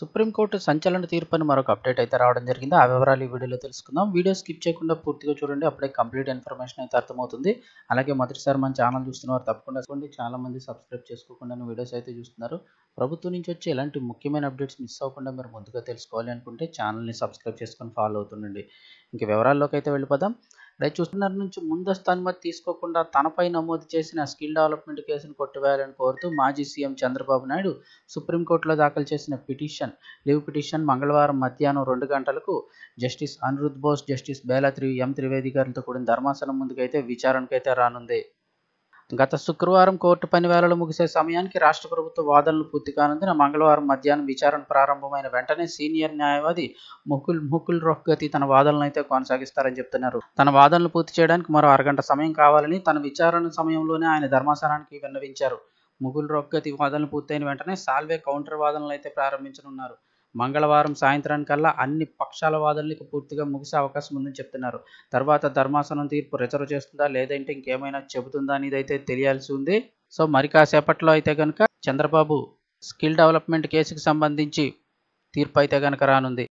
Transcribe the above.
Supreme court సంచలన తీర్పు అని మరొక అప్డేట్ అయితే రావడం జరిగింది. ఆ వివరాలు ఈ వీడియోలో తెలుసుకుందాం. వీడియో స్కిప్ చేయకుండా పూర్తిగా చూడండి. అప్పుడే కంప్లీట్ ఇన్ఫర్మేషన్ అయితే అర్థమవుతుంది. అలాగే మొదటిసారి మన ఛానల్ చూస్తున్నవారు తప్పకుండా చూడండి. చాలా మంది సబ్స్క్రైబ్ చేసుకోకుండా వీడియోస్ అయితే చూస్తున్నారు. ప్రభుత్వం నుంచి వచ్చే ఇలాంటి ముఖ్యమైన అప్డేట్స్ మిస్ అవ్వకుండా మీరు ముందుగా తెలుసుకోవాలి అనుకుంటే ఛానల్ని సబ్స్క్రైబ్ చేసుకొని ఫాలో అవుతుండండి. ఇంక వివరాల్లోకి అయితే వెళ్ళిపోదాం. చూస్తున్నారు నుంచి ముందస్తు అనుమతి తీసుకోకుండా తనపై నమోదు చేసిన స్కిల్ డెవలప్మెంట్ కేసును కొట్టివేయాలని కోరుతూ మాజీ సీఎం చంద్రబాబు నాయుడు సుప్రీంకోర్టులో దాఖలు చేసిన పిటిషన్ లీవ్ పిటిషన్ మంగళవారం మధ్యాహ్నం రెండు గంటలకు జస్టిస్ అనిరుద్ బోస్ జస్టిస్ బేలా త్రి ఎం త్రివేది గారితో కూడిన ధర్మాసనం ముందుకైతే విచారణకైతే రానుంది. గత శుక్రవారం కోర్టు పనివేళలు ముగిసే సమయానికి రాష్ట్ర ప్రభుత్వ వాదనలు పూర్తి కానందున మంగళవారం మధ్యాహ్నం విచారణ ప్రారంభమైన వెంటనే సీనియర్ న్యాయవాది ముకుల్ ముకుల్ రోహ్గతి తన వాదనలను అయితే కొనసాగిస్తారని చెప్తున్నారు. తన వాదనలు పూర్తి చేయడానికి మరో అరగంట సమయం కావాలని తన విచారణ సమయంలోనే ఆయన ధర్మాసనానికి విన్నవించారు. ముగుల్ రోహ్గతి వాదనలు పూర్తయిన వెంటనే సాల్వే కౌంటర్ వాదనలు అయితే ప్రారంభించనున్నారు. మంగళవారం సాయంత్రానికల్లా అన్ని పక్షాల వాదనలకు పూర్తిగా ముగిసే అవకాశం ఉందని చెప్తున్నారు. తర్వాత ధర్మాసనం తీర్పు రిజర్వ్ చేస్తుందా లేదంటే ఇంకేమైనా చెబుతుందా అనేది అయితే తెలియాల్సి ఉంది. సో మరి కాసేపట్లో అయితే కనుక చంద్రబాబు స్కిల్ డెవలప్మెంట్ కేసుకు సంబంధించి తీర్పు అయితే కనుక రానుంది.